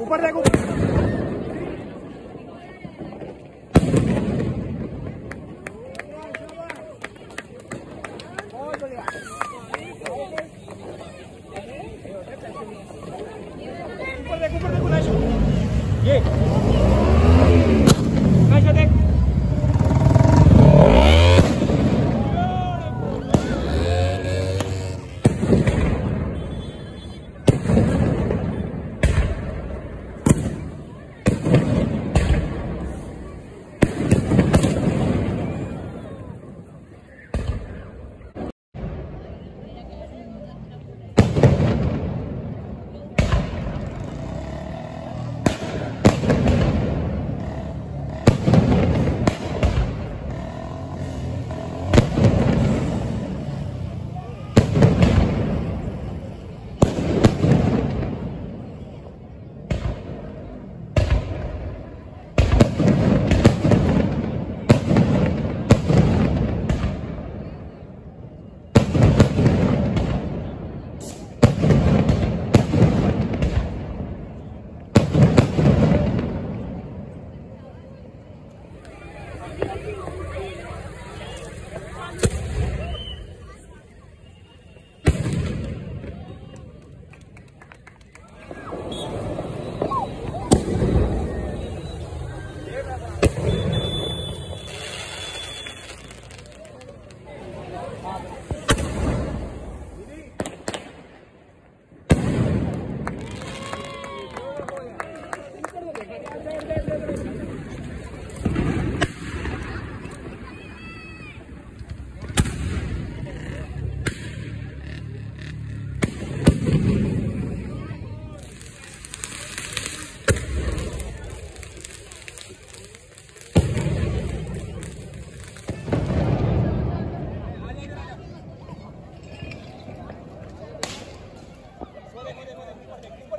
ऊपर देखो। equipo